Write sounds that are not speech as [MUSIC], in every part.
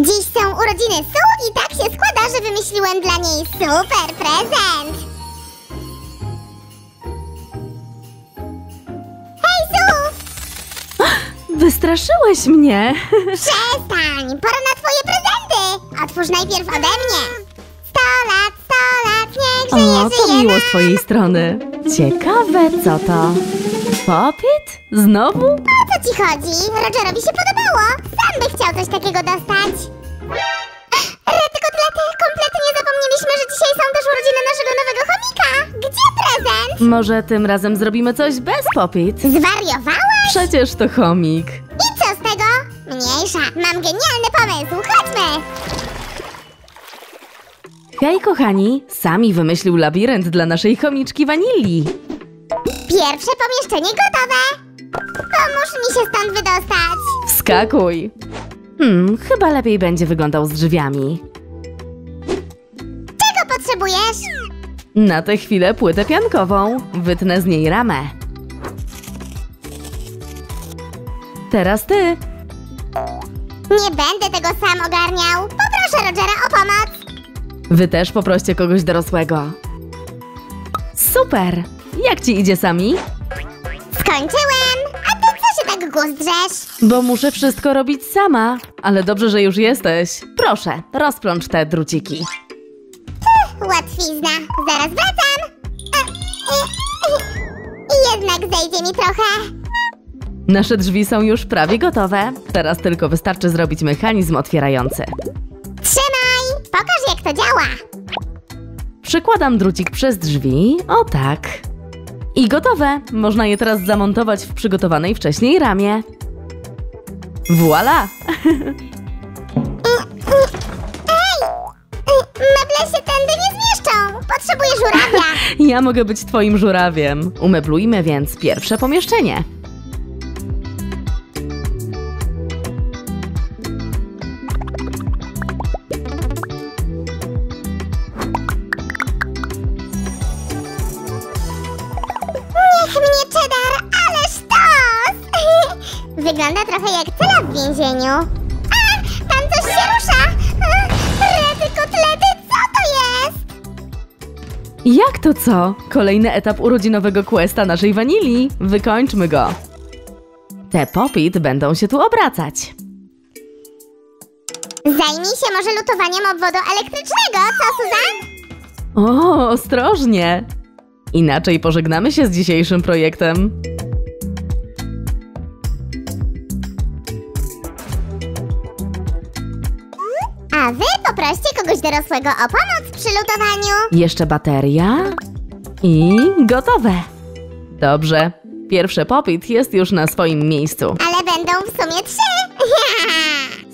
Dziś są urodziny Su i tak się składa, że wymyśliłem dla niej super prezent. Hej Su! Wystraszyłeś mnie. [LAUGHS] Przestań! Pora na twoje prezenty! Otwórz najpierw ode mnie. Sto lat, sto lat, niech żyje, O, to żyje miło nam. z twojej strony. Ciekawe, co to? Popit? Znowu? O co ci chodzi? Rogerowi się podobało. Sam by chciał coś takiego dostać. Rety kotlety, kompletnie zapomnieliśmy, że dzisiaj są też urodziny naszego nowego chomika. Gdzie prezent? Może tym razem zrobimy coś bez popit? Zwariowałeś? Przecież to chomik. I co z tego? Mniejsza, mam genialny pomysł, chodźmy! Hej, kochani, sami wymyślił labirynt dla naszej chomiczki Wanilli. Pierwsze pomieszczenie gotowe. Pomóż mi się stąd wydostać. Wskakuj. Hmm, chyba lepiej będzie wyglądał z drzwiami. Czego potrzebujesz? Na tę chwilę płytę piankową. Wytnę z niej ramę. Teraz ty. Nie będę tego sam ogarniał. Poproszę Rogera o pomoc. Wy też poproście kogoś dorosłego. Super! Jak ci idzie sami? Guzdrzesz? Bo muszę wszystko robić sama. Ale dobrze, że już jesteś. Proszę, rozplącz te druciki. Łatwizna. Zaraz wracam. E, e, e. Jednak zejdzie mi trochę. Nasze drzwi są już prawie gotowe. Teraz tylko wystarczy zrobić mechanizm otwierający. Trzymaj. Pokaż jak to działa. Przykładam drucik przez drzwi. O tak. I gotowe. Można je teraz zamontować w przygotowanej wcześniej ramie. Voila! Meble się tędy nie zmieszczą. Potrzebuję żurawia. Ja mogę być twoim żurawiem. Umeblujmy więc pierwsze pomieszczenie. Wygląda trochę jak cela w więzieniu. A, tam coś się rusza! A, Rety kotlety, co to jest? Jak to co? Kolejny etap urodzinowego questa naszej wanilii. Wykończmy go. Te popit będą się tu obracać. Zajmij się może lutowaniem obwodu elektrycznego, co Suzan? O, ostrożnie! Inaczej pożegnamy się z dzisiejszym projektem. Poproście kogoś dorosłego o pomoc przy lutowaniu. Jeszcze bateria i gotowe. Dobrze. Pierwszy popit jest już na swoim miejscu. Ale będą w sumie trzy.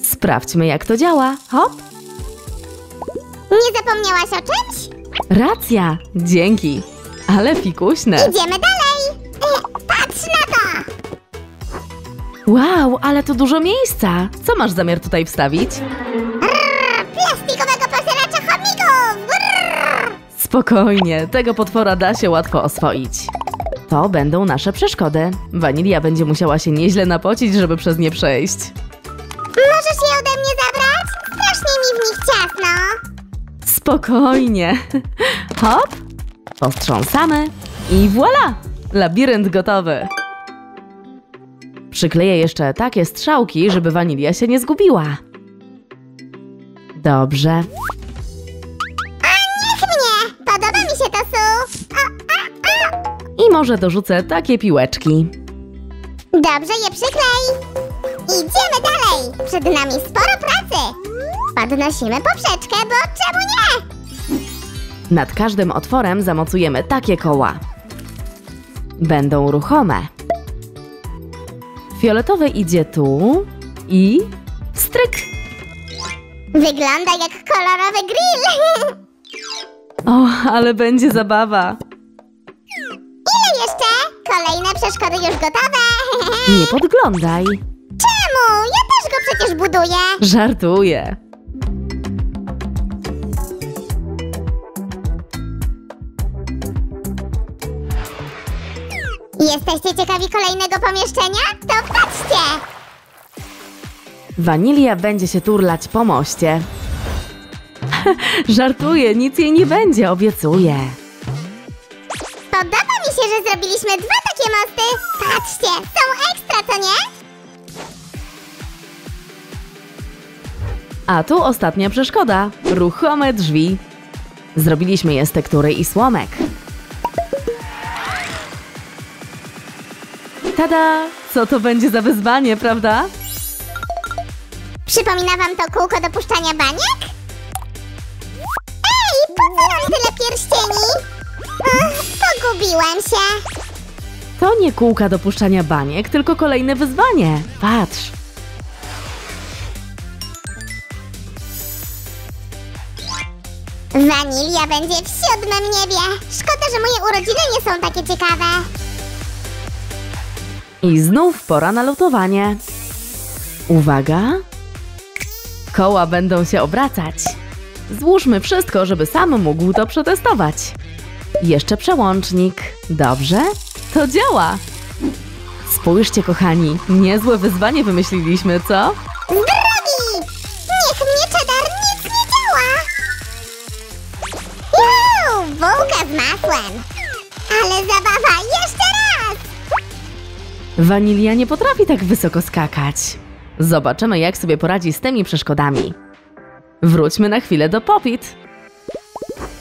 [LAUGHS] Sprawdźmy, jak to działa. Hop. Nie zapomniałaś o czymś? Racja. Dzięki. Ale fikuśne. Idziemy dalej. [LAUGHS] Patrz na to! Wow, ale to dużo miejsca. Co masz zamiar tutaj wstawić? Spokojnie, tego potwora da się łatwo oswoić. To będą nasze przeszkody. Wanilia będzie musiała się nieźle napocić, żeby przez nie przejść. Możesz je ode mnie zabrać? Strasznie mi w nich ciasno. Spokojnie. Hop, postrząsamy i voilà! Labirynt gotowy. Przykleję jeszcze takie strzałki, żeby wanilia się nie zgubiła. Dobrze. Może dorzucę takie piłeczki. Dobrze, je przyklej. Idziemy dalej. Przed nami sporo pracy. Podnosimy poprzeczkę, bo czemu nie? Nad każdym otworem zamocujemy takie koła. Będą ruchome. Fioletowy idzie tu i stryk. Wygląda jak kolorowy grill. [LAUGHS] O, ale będzie zabawa. Kolejne przeszkody już gotowe. [LAUGHS] Nie podglądaj. Czemu? Ja też go przecież buduję. Żartuję. Jesteście ciekawi kolejnego pomieszczenia? To patrzcie! Wanilia będzie się turlać po moście. [LAUGHS] Żartuję, nic jej nie będzie, obiecuję. Podoba mi się, że zrobiliśmy dwa takie mosty. Patrzcie, są ekstra, co nie? A tu ostatnia przeszkoda. Ruchome drzwi. Zrobiliśmy je z tektury i słomek. Tada! Co to będzie za wyzwanie, prawda? Przypomina wam to kółko do puszczania baniek? Ej, po co nam tyle pierścieni? Ach, pogubiłem się. To nie kółka do puszczania baniek, tylko kolejne wyzwanie. Patrz. Wanilia będzie w siódmym niebie. Szkoda, że moje urodziny nie są takie ciekawe. I znów pora na lotowanie. Uwaga! Koła będą się obracać. Złóżmy wszystko, żeby sam mógł to przetestować. Jeszcze przełącznik. Dobrze? To działa! Spójrzcie, kochani, niezłe wyzwanie wymyśliliśmy, co? Drogi! Niech mnie czedar nic nie działa! Juuu, bułka z masłem. Ale zabawa, jeszcze raz! Wanilia nie potrafi tak wysoko skakać. Zobaczymy, jak sobie poradzi z tymi przeszkodami. Wróćmy na chwilę do Popit.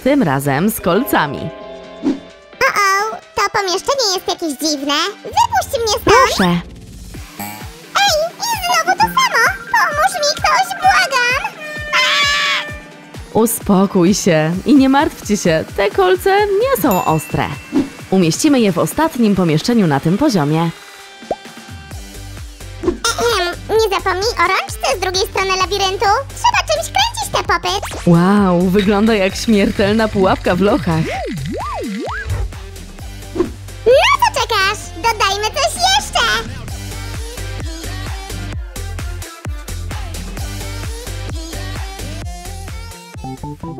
Tym razem z kolcami. Pomieszczenie jest jakieś dziwne. Wypuść mnie stąd! Proszę. Ej, i znowu to samo! Pomóż mi ktoś, błagam! Uspokój się i nie martwcie się, te kolce nie są ostre. Umieścimy je w ostatnim pomieszczeniu na tym poziomie. Ehem, nie zapomnij o rączce z drugiej strony labiryntu. Trzeba czymś kręcić te popyt. Wow, wygląda jak śmiertelna pułapka w lochach. Wow,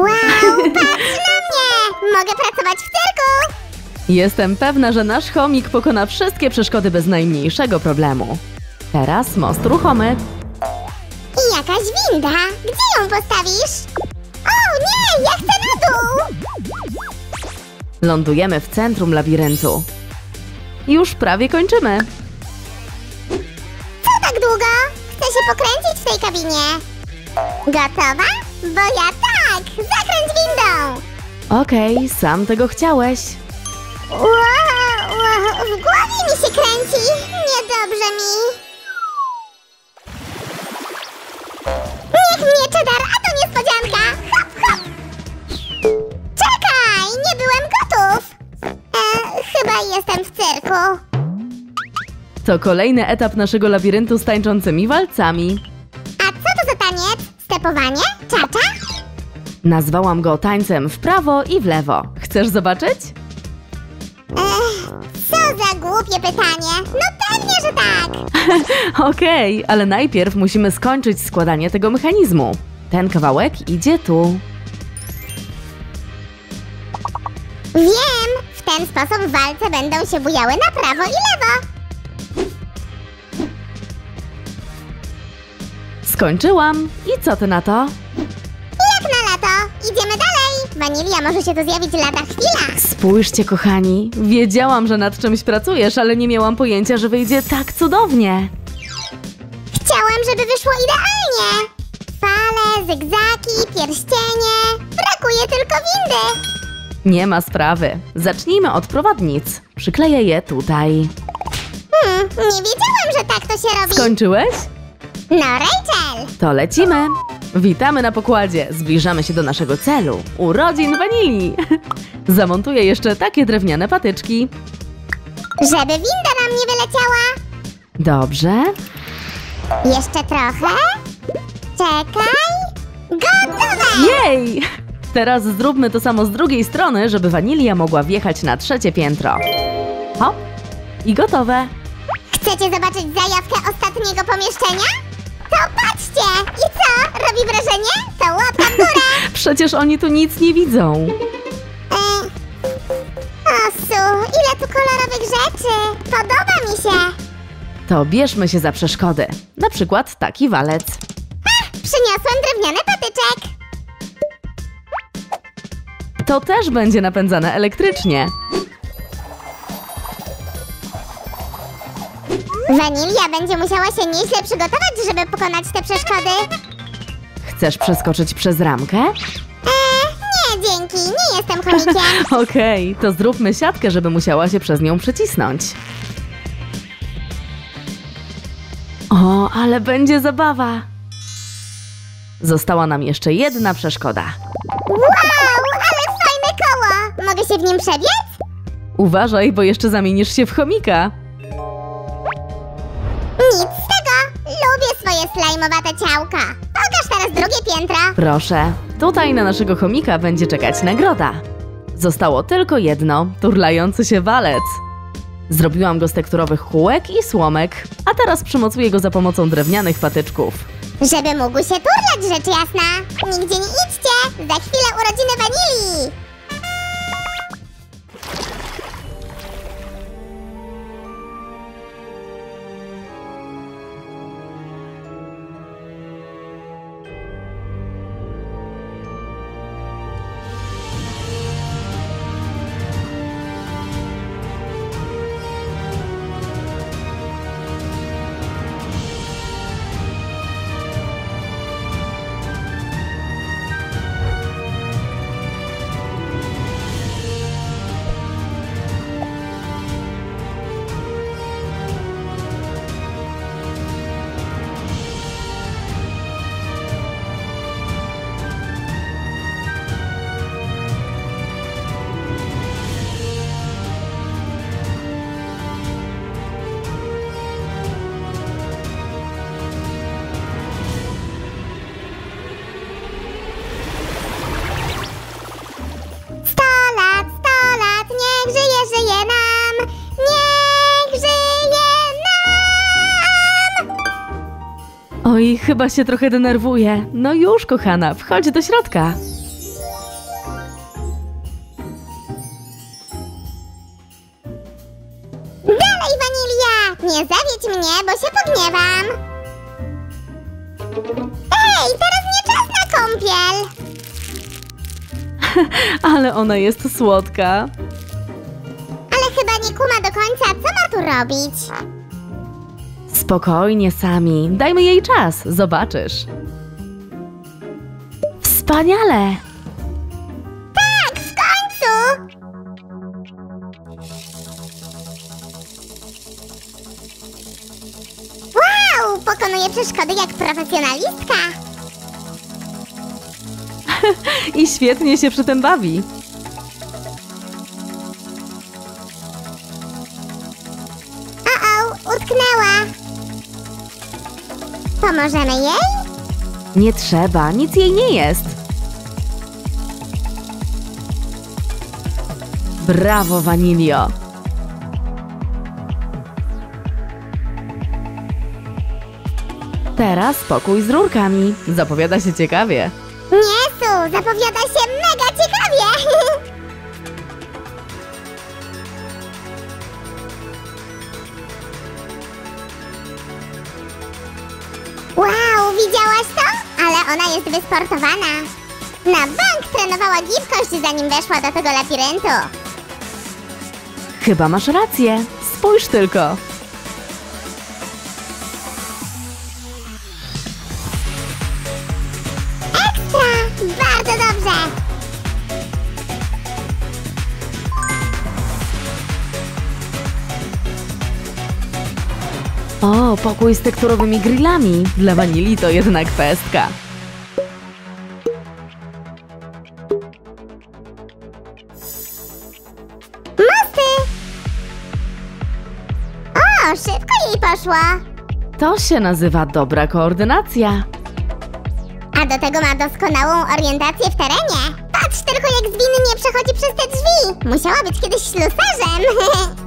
patrz na mnie! Mogę pracować w cyrku! Jestem pewna, że nasz chomik pokona wszystkie przeszkody bez najmniejszego problemu. Teraz most ruchomy. I jakaś winda. Gdzie ją postawisz? O nie, ja chcę na dół! Lądujemy w centrum labiryntu. Już prawie kończymy. Co tak długo? Chcę się pokręcić w tej kabinie. Gotowa? Bo ja tak! Zakręć windą! Okej, sam tego chciałeś. Wow, wow, w głowie mi się kręci. Niedobrze mi. Niech mnie czedar, a to niespodzianka. Hop, hop. Czekaj, nie byłem gotów. E, chyba jestem w cyrku. To kolejny etap naszego labiryntu z tańczącymi walcami. A co to za taniec? Stepowanie? Czacza? Nazwałam go tańcem w prawo i w lewo. Chcesz zobaczyć? Ech, co za głupie pytanie. No pewnie, że tak. [LAUGHS] Okej, ale najpierw musimy skończyć składanie tego mechanizmu. Ten kawałek idzie tu. Wiem, w ten sposób walce będą się bujały na prawo i lewo. Skończyłam. I co ty na to? Wanilia może się tu zjawić lada chwila. Spójrzcie, kochani. Wiedziałam, że nad czymś pracujesz, ale nie miałam pojęcia, że wyjdzie tak cudownie. Chciałem, żeby wyszło idealnie. Fale, zygzaki, pierścienie. Brakuje tylko windy. Nie ma sprawy. Zacznijmy od prowadnic. Przykleję je tutaj. Hmm, nie wiedziałem, że tak to się robi. Skończyłeś? No, Rachel. To lecimy! Witamy na pokładzie. Zbliżamy się do naszego celu. Urodzin wanilii! [LAUGHS] Zamontuję jeszcze takie drewniane patyczki. Żeby winda nam nie wyleciała. Dobrze. Jeszcze trochę. Czekaj. Gotowe! Jej! Teraz zróbmy to samo z drugiej strony, żeby wanilia mogła wjechać na trzecie piętro. Hop! I gotowe. Chcecie zobaczyć zajawkę ostatniego pomieszczenia? To patrzcie! I co? Robi wrażenie? To łapka w górę! [LAUGHS] Przecież oni tu nic nie widzą. E... O, Su, ile tu kolorowych rzeczy! Podoba mi się! To bierzmy się za przeszkody. Na przykład taki walec. Przyniosłem drewniany patyczek. To też będzie napędzane elektrycznie. Wanilia będzie musiała się nieźle przygotować, żeby pokonać te przeszkody. Chcesz przeskoczyć przez ramkę? Eee, nie, dzięki, nie jestem chomikiem. [LAUGHS] Okej, to zróbmy siatkę, żeby musiała się przez nią przecisnąć. O, ale będzie zabawa! Została nam jeszcze jedna przeszkoda. Wow, ale fajne koło! Mogę się w nim przebiec? Uważaj, bo jeszcze zamienisz się w chomika. Slajmowate ciałka. Pokaż teraz drugie piętro. Proszę, tutaj na naszego chomika będzie czekać nagroda. Zostało tylko jedno, turlający się walec. Zrobiłam go z tekturowych kółek i słomek, a teraz przymocuję go za pomocą drewnianych patyczków. Żeby mógł się turlać, rzecz jasna. Nigdzie nie idźcie! Za chwilę urodziny wanilii! Chyba się trochę denerwuję. No już, kochana, wchodź do środka. Dalej, wanilia! Nie zawiedź mnie, bo się pogniewam! Ej, teraz nie czas na kąpiel! [LAUGHS] Ale ona jest słodka. Ale chyba nie kuma do końca, co ma tu robić? Spokojnie, Sami. Dajmy jej czas, zobaczysz. Wspaniale! Tak, w końcu! Wow, pokonuje przeszkody jak profesjonalistka! [LAUGHS] I świetnie się przy tym bawi. Pomożemy jej? Nie trzeba, nic jej nie jest. Brawo, Vanilio! Teraz spokój z rurkami. Zapowiada się ciekawie. Nie, Su, zapowiada się ona jest wysportowana. Na bank trenowała gibkość, zanim weszła do tego labiryntu. Chyba masz rację. Spójrz tylko. Ekstra! Bardzo dobrze! O, pokój z tekturowymi grillami. Dla wanili to jednak pestka. Jej poszło! To się nazywa dobra koordynacja. A do tego ma doskonałą orientację w terenie. Patrz tylko, jak zwinnie przechodzi przez te drzwi. Musiała być kiedyś ślusarzem. [LAUGHS]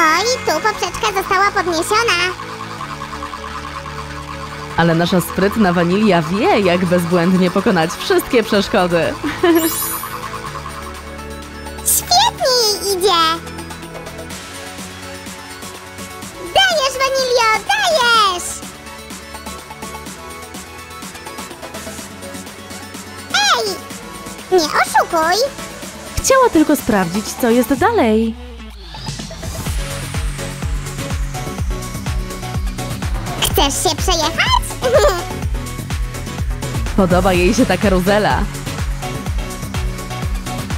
Oj, tu poprzeczka została podniesiona. Ale nasza sprytna wanilia wie, jak bezbłędnie pokonać wszystkie przeszkody. [LAUGHS] Świetnie idzie! Dajesz, Vanilio, dajesz! Ej! Nie oszukuj! Chciała tylko sprawdzić, co jest dalej. Chcesz się przejechać? [LAUGHS] Podoba jej się ta karuzela.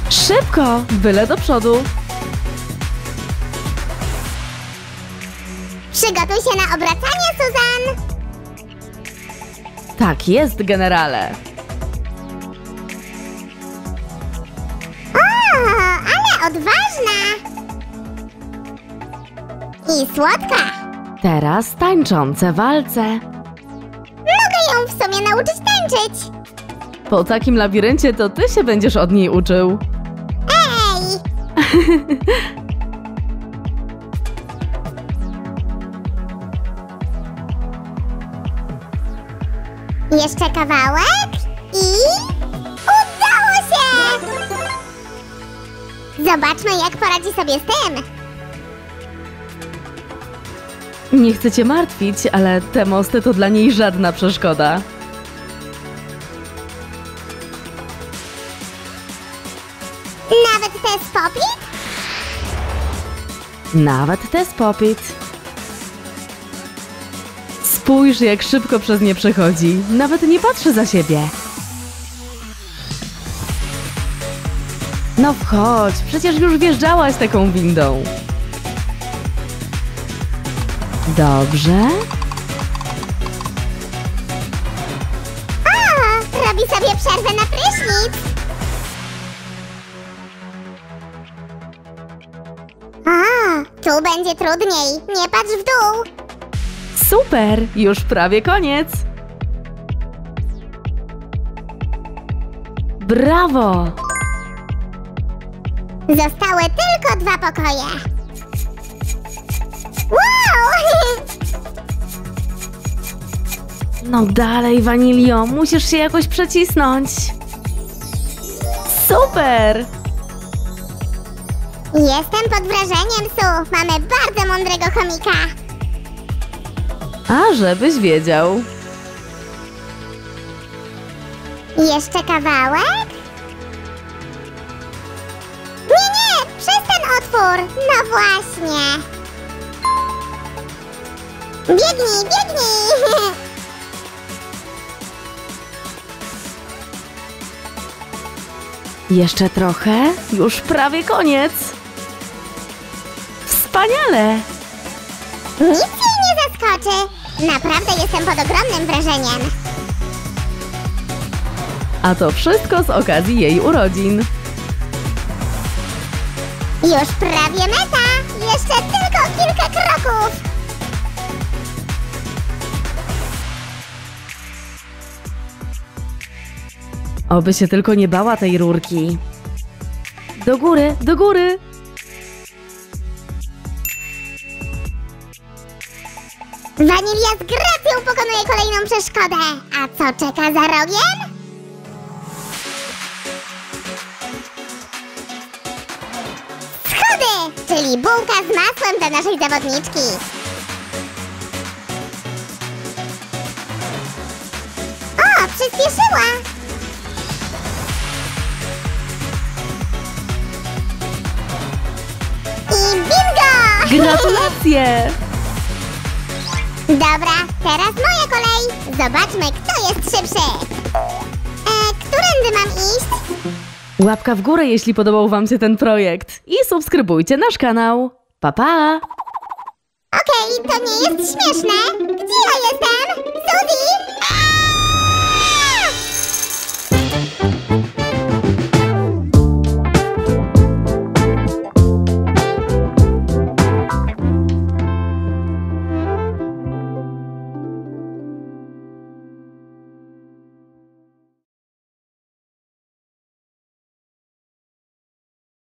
Szybko, byle do przodu. Przygotuj się na obracanie, Suzan! Tak jest, generale. O, ale odważna! I słodka! Teraz tańczące walce. Mogę ją w sumie nauczyć tańczyć! Po takim labiryncie to ty się będziesz od niej uczył. Ej! [LAUGHS] Jeszcze kawałek i udało się! Zobaczmy, jak poradzi sobie z tym. Nie chcę cię martwić, ale te mosty to dla niej żadna przeszkoda. Nawet te z popit? Nawet test popit. Spójrz, jak szybko przez nie przechodzi. Nawet nie patrzy za siebie. No wchodź, przecież już wjeżdżałaś taką windą. Dobrze. O, robi sobie przerwę na prysznic. O, tu będzie trudniej. Nie patrz w dół. Super, już prawie koniec. Brawo! Zostały tylko dwa pokoje. Wow! No dalej, Vanilio, musisz się jakoś przecisnąć. Super! Jestem pod wrażeniem, Su. Mamy bardzo mądrego chomika. A żebyś wiedział. Jeszcze kawałek? Nie, nie, przez ten otwór. No właśnie. Biegnij, biegnij. [LAUGHS] Jeszcze trochę, już prawie koniec. Wspaniale! Nic jej nie zaskoczy. Naprawdę jestem pod ogromnym wrażeniem. A to wszystko z okazji jej urodzin. Już prawie meta. Jeszcze tylko kilka kroków. Oby się tylko nie bała tej rurki. Do góry, do góry! Wanilia z gracją pokonuje kolejną przeszkodę. A co czeka za rogiem? Schody, czyli bułka z masłem dla naszej zawodniczki. O, przyspieszyła. Gratulacje! Dobra, teraz moja kolej. Zobaczmy, kto jest szybszy. E, którędy mam iść? Łapka w górę, jeśli podobał Wam się ten projekt. I subskrybujcie nasz kanał. Pa, pa! Okej, to nie jest śmieszne. Gdzie ja jestem? Suzy?